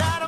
'em